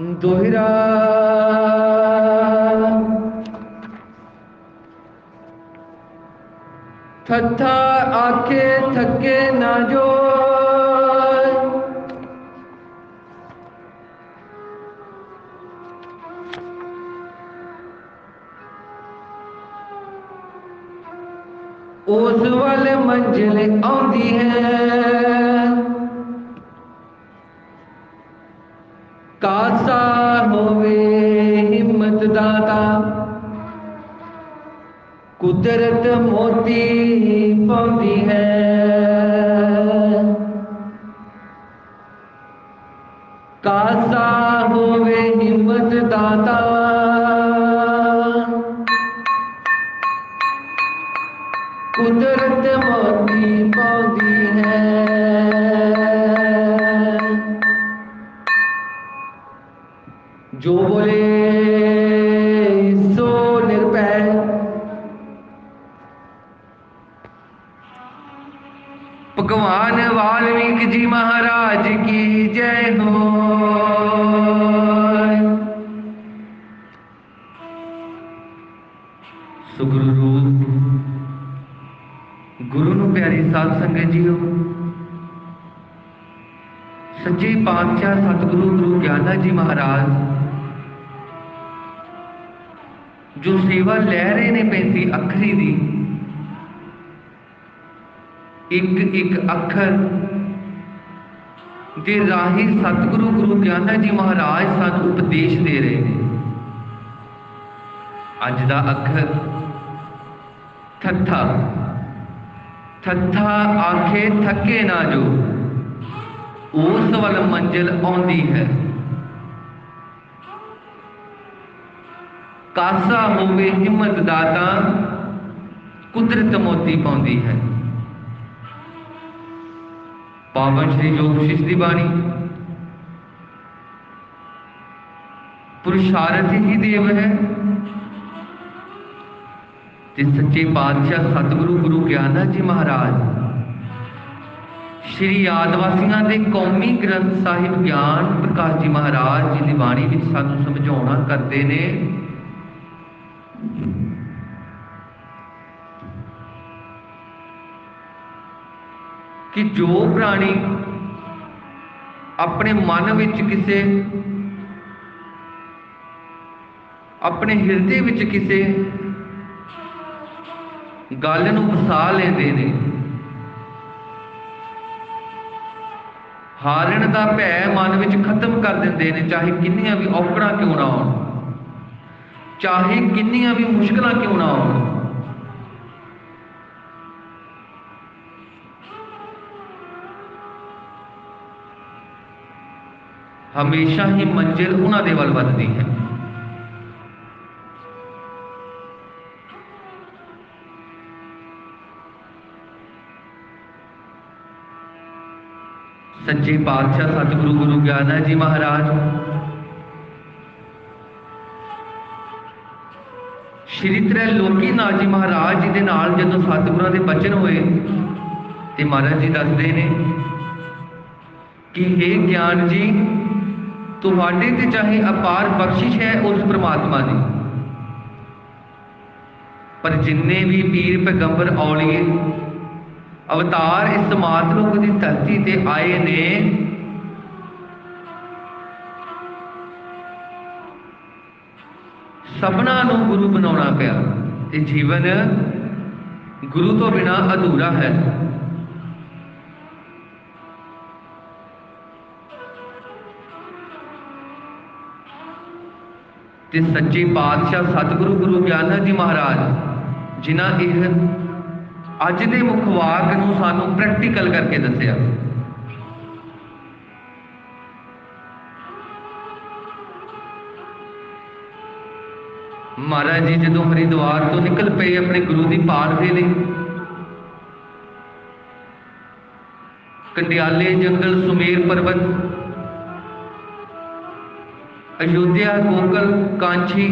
ਦੋਹਿਰਾ ਥੱਥਾ ਆਖੇ ਥੱਕੇ ਨਾ ਜੋ ਉਸ ਵੱਲ ਮੰਜ਼ਿਲ ਆਉਂਦੀ ਹੈ ਕੁਦਰਤ ਮੋਤੀ ਪਾਉਂਦੀ ਹੈ ਕਾਸਾ ਹੋਵੇ ਹਿੰਮਤ ਦਾਤਾ ਕੁਦਰਤ ਮੋਤੀ ਪਾਉਂਦੀ ਹੈ ਜੋ ਬੋਲੇ ਸਾਧ ਸੰਗਤ ਜੀਓ। ਸੱਚੇ ਪਾਤਸ਼ਾਹ ਸਤਿਗੁਰੂ ਗੁਰੂ ਗਿਆਨਾ ਜੀ ਮਹਾਰਾਜ, ਜੋ ਸੇਵਾ ਲੈ ਰਹੇ ਨੇ 35 ਅੱਖਰੀ ਦੀ, ਇੱਕ ਇੱਕ ਅੱਖਰ ਦੇ ਰਾਹੀਂ ਸਤਿਗੁਰੂ ਗੁਰੂ ਗਿਆਨਾ ਜੀ ਮਹਾਰਾਜ ਸਾਨੂੰ ਉਪਦੇਸ਼ ਦੇ ਰਹੇ ਨੇ। ਅੱਜ ਦਾ ਅੱਖਰ ਥੱਥਾ ਥੱਥਾ ਆਖੇ, ਥੱਕੇ ਨਾ ਜੋ। ਉਸ ਵੱਲ ਮੰਜ਼ਿਲ ਆਉਂਦੀ ਹੈ। ਕਾਸਾ ਹੋਵੇ ਹਿੰਮਤ ਦਾਤਾ ਕੁਦਰਤ ਮੋਤੀ ਪਾਉਂਦੀ ਹੈ। ਪਾਵਨ ਸ਼੍ਰੀ ਜੋਗ ਸ਼ਿਸ਼ ਦੀ ਬਾਣੀ। ਪੁਰਸ਼ਾਰਥ ਹੀ ਦੇਵ ਹੈ। ਤੇ ਸੱਚੇ ਪਾਤਸ਼ਾਹ ਸਤਿਗੁਰੂ ਗੁਰੂ ਗਿਆਨਾ ਜੀ ਮਹਾਰਾਜ, ਸ਼੍ਰੀ ਆਦਿਵਾਸੀਆਂ ਦੇ ਕੌਮੀ ਗ੍ਰੰਥ ਸਾਹਿਬ ਗਿਆਨ ਪ੍ਰਕਾਸ਼ ਜੀ ਮਹਾਰਾਜ ਜੀ ਦੀ ਬਾਣੀ ਵਿੱਚ ਸਾਨੂੰ ਸਮਝਾਉਣਾ ਕਰਦੇ ਨੇ। ਕਿ ਜੋ ਪ੍ਰਾਣੀ ਆਪਣੇ ਮਨ ਵਿੱਚ ਕਿਸੇ, ਆਪਣੇ ਹਿਰਦੇ ਵਿੱਚ ਕਿਸੇ ਗੱਲ ਨੂੰ ਵਸਾ ਲੈਂਦੇ ਨੇ। ਹਾਰਨ ਦਾ ਭੈ ਮਨ ਵਿੱਚ ਖਤਮ ਕਰ ਦਿੰਦੇ ਨੇ, ਚਾਹੇ ਕਿੰਨੀਆਂ ਵੀ ਔਕੜਾਂ ਕਿਉਂ ਨਾ ਆਉਣ। ਚਾਹੇ ਕਿੰਨੀਆਂ ਵੀ ਮੁਸ਼ਕਲਾਂ ਕਿਉਂ ਨਾ ਆਉਣ। ਹਮੇਸ਼ਾ ਹੀ ਮੰਜ਼ਿਲ ਉਹਨਾਂ ਦੇ ਵੱਲ ਵੱਧਦੀ ਹੈ। ਸੱਚੇ ਪਾਤਸ਼ਾਹ ਸਤਿਗੁਰੂ ਗੁਰੂ ਗਿਆਨਾ ਜੀ ਮਹਾਰਾਜ। ਸ਼੍ਰੀ ਲੋਕੀ ਨਾਥ ਜੀ ਮਹਾਰਾਜ ਜੀ ਦੇ ਨਾਲ ਜਦੋਂ ਸਤਿਗੁਰਾਂ ਦੇ ਬਚਨ ਹੋਏ ਤੇ ਮਹਾਰਾਜ ਜੀ ਦੱਸਦੇ ਨੇ ਕਿ ਇਹ ਗਿਆਨ ਜੀ, ਤੁਹਾਡੇ ਤੇ ਚਾਹੇ ਅਪਾਰ ਬਖਸ਼ਿਸ਼ ਹੈ ਉਸ ਪ੍ਰਮਾਤਮਾ ਦੀ। ਪਰ ਜਿੰਨੇ ਵੀ ਪੀਰ ਪੈਗੰਬਰ ਔਲੀਏ ਅਵਤਾਰ ਇਸ ਮਾਤਲੋਕ ਦੀ ਧਰਤੀ ਤੇ ਆਏ ਨੇ। ਸਭਨਾ ਨੂੰ ਗੁਰੂ ਬਣਾਉਣਾ ਪਿਆ ਤੇ ਜੀਵਨ ਗੁਰੂ ਤੋਂ ਬਿਨਾ ਅਧੂਰਾ ਹੈ। ਤੇ ਸੱਚੇ ਪਾਤਸ਼ਾਹ ਸਤਿਗੁਰੂ ਗੁਰੂ ਗਿਆਨ ਜੀ ਮਹਾਰਾਜ, ਜਿਨ੍ਹਾਂ ਇਹ ਅੱਜ ਦੇ ਮੁੱਖ ਵਾਕ ਨੂੰ ਸਾਨੂੰ ਪ੍ਰੈਕਟੀਕਲ ਕਰਕੇ ਦੱਸਿਆ। ਮਹਾਰਾਜ ਜੀ, ਜਦੋਂ ਹਰਿਦੁਆਰ ਤੋਂ ਨਿਕਲ ਪਏ ਆਪਣੇ ਗੁਰੂ ਦੀ ਪਾਲ ਦੇ ਲਈ, ਕੰਡਿਆਲੇ ਜੰਗਲ ਸੁਮੇਰ ਪਰਬਤ, ਅਯੋਧਿਆ, ਗੋਕਲ, ਕਾਂਚੀ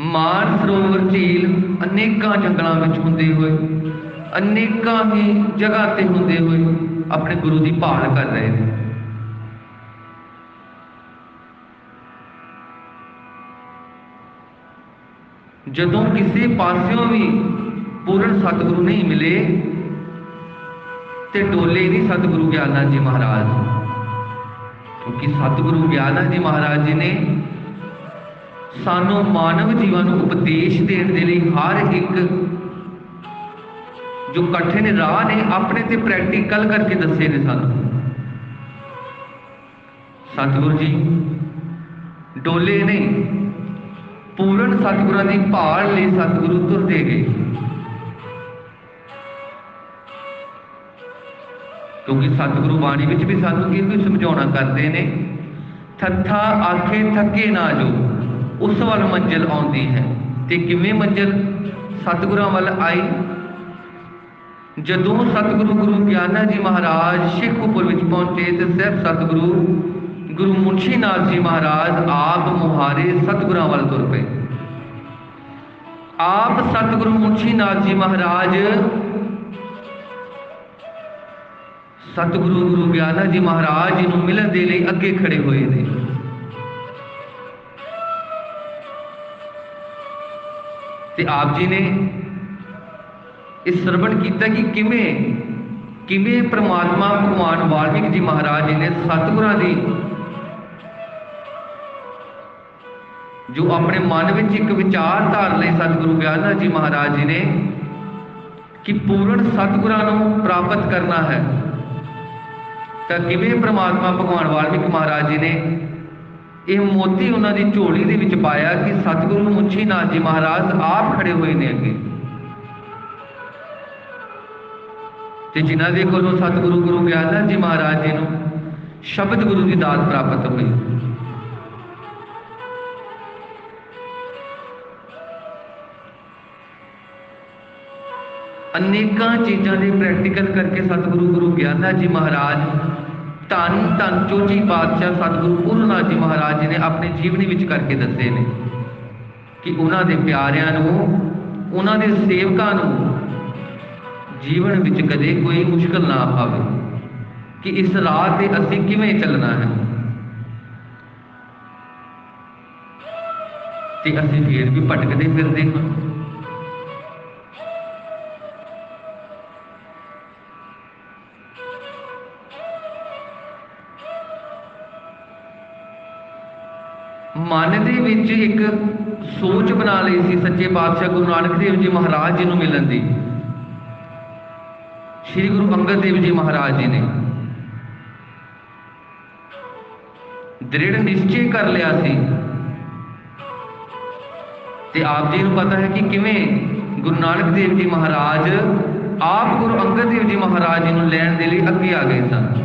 ਮਾਨ ਸਰੋਵਰ ਝੀਲ ਅਨੇਕਾਂ ਜੰਗਲਾਂ ਵਿੱਚ ਹੁੰਦੇ ਹੋਏ, ਅਨੇਕਾਂ ਹੀ ਜਗ੍ਹਾ ਤੇ ਹੁੰਦੇ ਹੋਏ ਆਪਣੇ ਗੁਰੂ ਦੀ ਭਾਲ ਕਰ ਰਹੇ ਨੇ। ਜਦੋਂ ਕਿਸੇ ਪਾਸਿਓਂ ਵੀ ਪੂਰਨ ਸਤਿਗੁਰੂ ਨਹੀਂ ਮਿਲੇ, ਤੇ ਡੋਲੇ ਨਹੀਂ ਸਤਿਗੁਰੂ ਗਿਆਨਾ ਜੀ ਮਹਾਰਾਜ ਕਿਉਂਕਿ ਸਤਿਗੁਰੂ ਗਿਆਨਾ ਜੀ ਮਹਾਰਾਜ ਜੀ ਨੇ ਸਾਨੂੰ ਮਾਨਵ ਜੀਵਨ ਨੂੰ ਉਪਦੇਸ਼ ਦੇਣ ਦੇ ਲਈ ਹਰ ਇੱਕ ਜੋ ਕਠਿਨ ਰਾਹ ਨੇ, ਆਪਣੇ ਤੇ ਪ੍ਰੈਕਟੀਕਲ ਕਰਕੇ ਦੱਸੇ ਨੇ ਸਾਨੂੰ। ਸਤਿਗੁਰੂ ਜੀ, ਡੋਲੇ ਨਹੀਂ ਪੂਰਨ ਸਤਿਗੁਰਾਂ ਦੀ ਭਾਲ ਲਈ ਸਤਿਗੁਰੂ ਤੁਰਦੇ ਗਏ। ਕਿਉਂਕਿ ਸਤਿਗੁਰੂ ਬਾਣੀ ਵਿੱਚ ਵੀ ਸਾਨੂੰ ਇਹ ਵੀ ਸਮਝਾਉਣਾ ਕਰਦੇ ਨੇ? ਥੱਥਾ ਆਖੇ ਥੱਕੇ ਨਾ ਜੋ। ਉਸ ਵੱਲ ਮੰਜ਼ਿਲ ਆਉਂਦੀ ਹੈ। ਤੇ ਕਿਵੇਂ ਮੰਜ਼ਿਲ ਸਤਿਗੁਰਾਂ ਵੱਲ ਆਈ? ਜਦੋਂ ਸਤਿਗੁਰੂ ਗੁਰੂ ਗਿਆਨਾ ਜੀ ਮਹਾਰਾਜ ਸ਼ੇਖੂਪੁਰ ਵਿੱਚ ਪਹੁੰਚੇ ਤੇ ਸਹਿਬ ਸਤਿਗੁਰੂ ਗੁਰੂ ਮੁਨਸ਼ੀ ਨਾਥ ਜੀ ਮਹਾਰਾਜ ਆਪ ਮੁਹਾਰੇ ਸਤਿਗੁਰਾਂ ਵੱਲ ਤੁਰ ਪਏ। ਆਪ ਸਤਿਗੁਰੂ ਮੁਨਸ਼ੀ ਨਾਥ ਜੀ ਮਹਾਰਾਜ ਸਤਿਗੁਰੂ ਗੁਰੂ ਗਿਆਨਾ ਜੀ ਮਹਾਰਾਜ ਜੀ ਨੂੰ ਮਿਲਣ ਦੇ ਲਈ ਅੱਗੇ ਖੜੇ ਹੋਏ ਨੇ ਤੇ ਆਪ ਜੀ ਨੇ ਇਸ ਸਰਵਣ ਕੀਤਾ ਕਿ ਕਿਵੇਂ ਕਿਵੇਂ ਪ੍ਰਮਾਤਮਾ ਭਗਵਾਨ ਵਾਲਮੀਕ ਜੀ ਮਹਾਰਾਜ ਜੀ ਨੇ ਸਤਿਗੁਰਾਂ ਦੀ ਜੋ ਆਪਣੇ ਮਨ ਵਿੱਚ ਇੱਕ ਵਿਚਾਰ ਧਾਰ ਲਈ ਸਤਿਗੁਰੂ ਗਿਆਨਾ ਜੀ ਮਹਾਰਾਜ ਜੀ ਨੇ ਕਿ ਪੂਰਨ ਸਤਿਗੁਰਾਂ ਨੂੰ ਪ੍ਰਾਪਤ ਕਰਨਾ ਹੈ, ਤਾਂ ਕਿਵੇਂ ਪ੍ਰਮਾਤਮਾ ਭਗਵਾਨ ਵਾਲਮੀਕ ਮਹਾਰਾਜ ਜੀ ਨੇ ਇਹ ਮੋਤੀ ਉਹਨਾਂ ਦੀ ਝੋਲੀ ਦੇ ਵਿੱਚ ਪਾਇਆ ਕਿ ਸਤਿਗੁਰੂ ਮੁੰਸ਼ੀ ਨਾਥ ਜੀ ਮਹਾਰਾਜ ਆਪ ਖੜੇ ਹੋਏ ਨੇ ਅੱਗੇ। ਤੇ ਜਿਨ੍ਹਾਂ ਦੇ ਕੋਲੋਂ ਸਤਿਗੁਰੂ ਗੁਰੂ ਗਿਆਨੰਦ ਜੀ ਮਹਾਰਾਜ ਜੀ ਨੂੰ ਸ਼ਬਦ ਗੁਰੂ ਦੀ ਦਾਤ ਪ੍ਰਾਪਤ ਹੋਈ। ਅਨੇਕਾਂ ਚੀਜ਼ਾਂ ਦੇ ਪ੍ਰੈਕਟੀਕਲ ਕਰਕੇ ਸਤਿਗੁਰੂ ਗੁਰੂ ਗਿਆਨਾ ਜੀ ਮਹਾਰਾਜ ਧੰਨ ਧੰਨ ਚੋਜੀ ਪਾਤਸ਼ਾਹ ਸਤਿਗੁਰੂ ਪੂਰਨਾਥ ਜੀ ਮਹਾਰਾਜ ਜੀ ਨੇ ਆਪਣੇ ਜੀਵਨੀ ਵਿੱਚ ਕਰਕੇ ਦੱਸੇ ਨੇ ਕਿ ਉਹਨਾਂ ਦੇ ਪਿਆਰਿਆਂ ਨੂੰ, ਉਹਨਾਂ ਦੇ ਸੇਵਕਾਂ ਨੂੰ ਜੀਵਨ ਵਿੱਚ ਕਦੇ ਕੋਈ ਮੁਸ਼ਕਲ ਨਾ ਆਵੇ ਕਿ ਇਸ ਰਾਹ ਤੇ ਅਸੀਂ ਕਿਵੇਂ ਚੱਲਣਾ ਹੈ। ਤੇ ਅਸੀਂ ਫੇਰ ਵੀ ਭਟਕਦੇ ਫਿਰਦੇ ਹਾਂ। ਮਨ ਦੇ ਵਿੱਚ ਇੱਕ ਸੋਚ ਬਣਾ ਲਈ ਸੀ ਸੱਚੇ ਪਾਤਸ਼ਾਹ ਗੁਰੂ ਨਾਨਕ ਦੇਵ ਜੀ ਮਹਾਰਾਜ ਜੀ ਨੂੰ ਮਿਲਣ ਦੀ। ਸ੍ਰੀ ਗੁਰੂ ਅੰਗਦ ਦੇਵ ਜੀ ਮਹਾਰਾਜ ਜੀ ਨੇ ਦ੍ਰਿੜ ਨਿਸ਼ਚੈ ਕਰ ਲਿਆ ਸੀ। ਤੇ ਆਪ ਜੀ ਨੂੰ ਪਤਾ ਹੈ ਕਿ ਕਿਵੇਂ ਗੁਰੂ ਨਾਨਕ ਦੇਵ ਜੀ ਮਹਾਰਾਜ ਆਪ ਗੁਰੂ ਅੰਗਦ ਦੇਵ ਜੀ ਮਹਾਰਾਜ ਜੀ ਨੂੰ ਲੈਣ ਦੇ ਲਈ ਅੱਗੇ ਆ ਗਏ ਸਨ।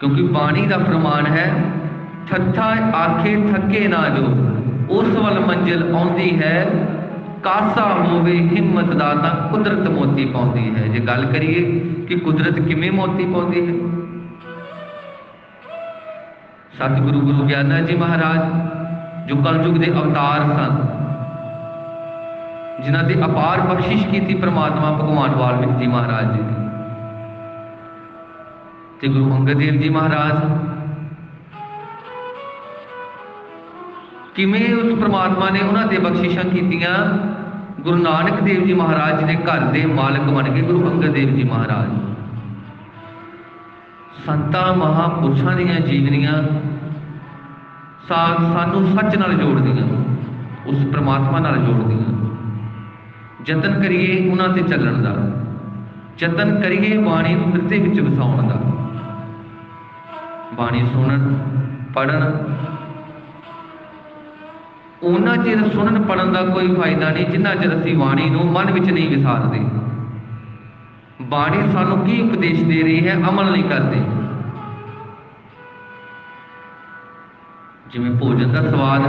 ਕਿਉਂਕਿ ਬਾਣੀ ਦਾ ਪ੍ਰਮਾਣ ਹੈ ਥੱਥਾ ਆਖੇ ਥੱਕੇ ਨਾ ਜੋ ਉਸ ਵੱਲ ਮੰਜ਼ਿਲ ਆਉਂਦੀ ਹੈ, ਕਾਸਾ ਹੋਵੇ ਹਿੰਮਤ ਦਾ ਤਾਂ ਕੁਦਰਤ ਮੋਤੀ ਪਾਉਂਦੀ ਹੈ। ਜੇ ਗੱਲ ਕਰੀਏ ਕਿ ਕੁਦਰਤ ਕਿਵੇਂ ਮੋਤੀ ਪਾਉਂਦੀ ਹੈ? ਸਤਿਗੁਰੂ ਗੁਰੂ ਗਿਆਨਾ ਜੀ ਮਹਾਰਾਜ, ਜੋ ਕਲਯੁਗ ਦੇ ਅਵਤਾਰ ਸਨ, ਜਿਨ੍ਹਾਂ ਦੀ ਅਪਾਰ ਬਖਸ਼ਿਸ਼ ਕੀਤੀ ਪ੍ਰਮਾਤਮਾ ਭਗਵਾਨ ਵਾਲਮੀਕ ਜੀ ਮਹਾਰਾਜ ਜੀ ਨੇ। ਤੇ ਗੁਰੂ ਅੰਗਦ ਦੇਵ ਜੀ ਮਹਾਰਾਜ। ਕਿਵੇਂ ਉਸ ਪ੍ਰਮਾਤਮਾ ਨੇ ਉਹਨਾਂ ਦੇ ਬਖਸ਼ਿਸ਼ਾਂ ਕੀਤੀਆਂ? ਗੁਰੂ ਨਾਨਕ ਦੇਵ ਜੀ ਮਹਾਰਾਜ ਜੀ ਦੇ ਘਰ ਦੇ ਮਾਲਕ ਬਣ ਗਏ ਗੁਰੂ ਅੰਗਦ ਦੇਵ ਜੀ ਮਹਾਰਾਜ। ਸੰਤਾਂ ਮਹਾਪੁਰਸ਼ਾਂ ਦੀਆਂ ਜੀਵਨੀਆਂ ਸਾਨੂੰ ਸੱਚ ਨਾਲ ਜੋੜਦੀਆਂ, ਉਸ ਪ੍ਰਮਾਤਮਾ ਨਾਲ ਜੋੜਦੀਆਂ। ਯਤਨ ਕਰੀਏ ਉਹਨਾਂ ਤੇ ਚੱਲਣ ਦਾ, ਯਤਨ ਕਰੀਏ ਬਾਣੀ ਨੂੰ ਹਿਰਦੇ ਵਿੱਚ ਵਸਾਉਣ ਦਾ। ਬਾਣੀ ਸੁਣਨ ਪੜਨ ਉਹਨਾਂ ਚਿਰ ਸੁਣਨ ਪੜਨ ਦਾ ਕੋਈ ਫਾਇਦਾ ਨਹੀਂ, ਜਿੰਨਾ ਚਿਰ ਅਸੀਂ ਬਾਣੀ ਨੂੰ ਮਨ ਵਿੱਚ ਨਹੀਂ ਵਿਸਾਰਦੇ। ਬਾਣੀ ਸਾਨੂੰ ਕੀ ਉਪਦੇਸ਼ ਦੇ ਰਹੀ ਹੈ, ਅਮਲ ਨਹੀਂ ਕਰਦੇ। ਜਿਵੇਂ ਭੋਜਨ ਦਾ ਸਵਾਦ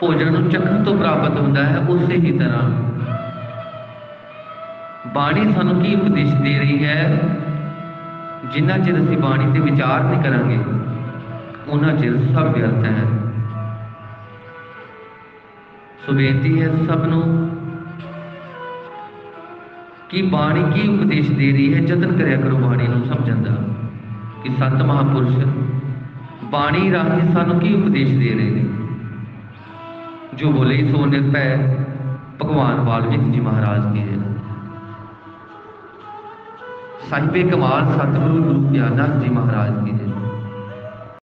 ਭੋਜਨ ਨੂੰ ਚੱਖਣ ਤੋਂ ਪ੍ਰਾਪਤ ਹੁੰਦਾ ਹੈ, ਉਸੇ ਹੀ ਤਰ੍ਹਾਂ। ਬਾਣੀ ਸਾਨੂੰ ਕੀ ਉਪਦੇਸ਼ ਦੇ ਰਹੀ ਹੈ ਜਿੰਨਾ ਚਿਰ ਅਸੀਂ ਬਾਣੀ ਤੇ ਵਿਚਾਰ ਨਹੀਂ ਕਰਾਂਗੇ, ਉਹਨਾਂ ਚਿਰ ਸਭ ਵਿਅਰਥ ਹੈ। ਸੋ ਬੇਨਤੀ ਹੈ ਸਭ ਨੂੰ ਕਿ ਬਾਣੀ ਕੀ ਉਪਦੇਸ਼ ਦੇ ਰਹੀ ਹੈ, ਯਤਨ ਕਰਿਆ ਕਰੋ ਬਾਣੀ ਨੂੰ ਸਮਝਣ ਦਾ, ਕਿ ਸੰਤ ਮਹਾਪੁਰਸ਼ ਬਾਣੀ ਰਾਹੀਂ ਸਾਨੂੰ ਕੀ ਉਪਦੇਸ਼ ਦੇ ਰਹੇ ਨੇ? ਜੋ ਬੋਲੇ, ਸੋ ਨਿਰਭੈ ਭਗਵਾਨ ਵਾਲਮੀਕ ਜੀ ਮਹਾਰਾਜ ਕੀ। ਹੈ ਸਾਹਿਬੇ ਕਮਾਲ ਸਤਿਗੁਰੂ ਗੁਰੂ ਗਿਆਨਨਾਥ ਜੀ ਮਹਾਰਾਜ ਜੀ ਹੈ